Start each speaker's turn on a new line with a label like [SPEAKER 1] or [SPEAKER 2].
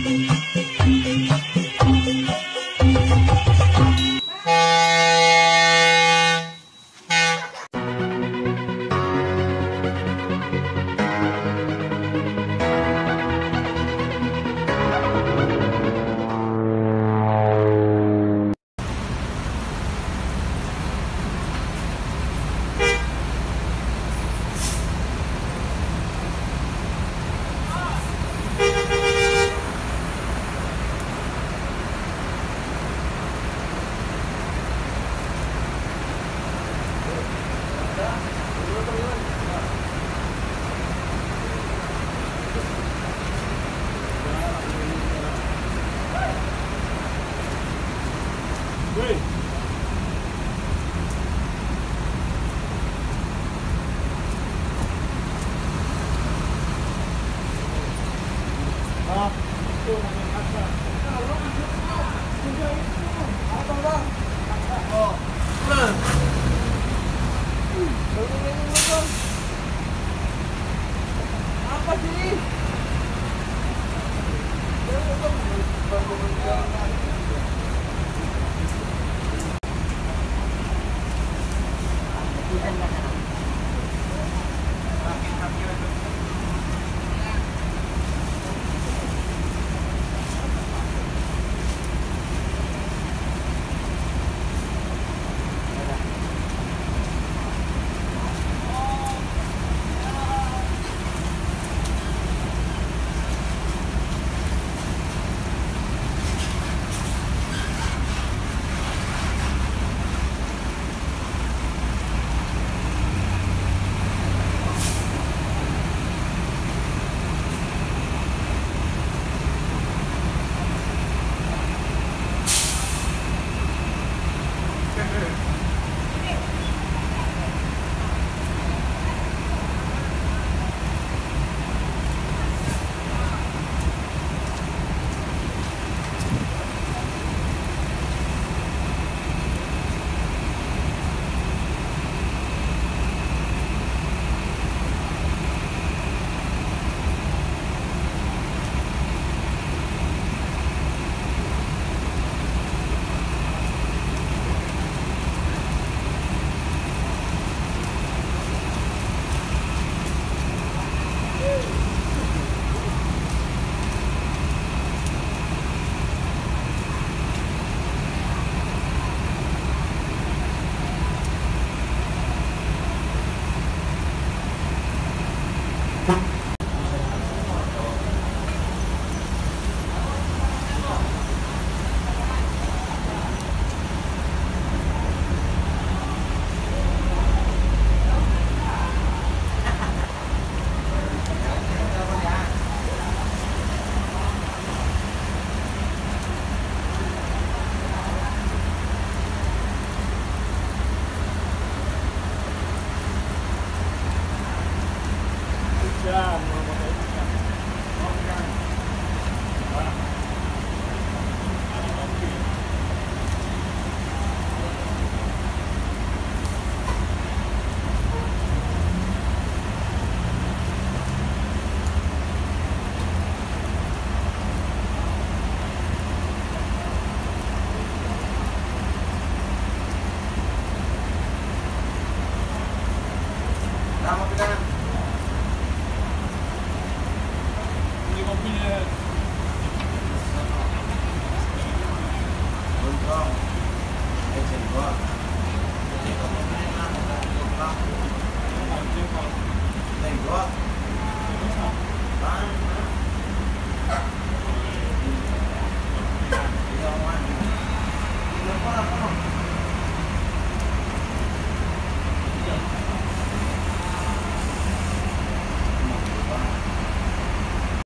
[SPEAKER 1] Thank you.
[SPEAKER 2] 어. 그래.
[SPEAKER 3] 결국에는
[SPEAKER 1] Thank you.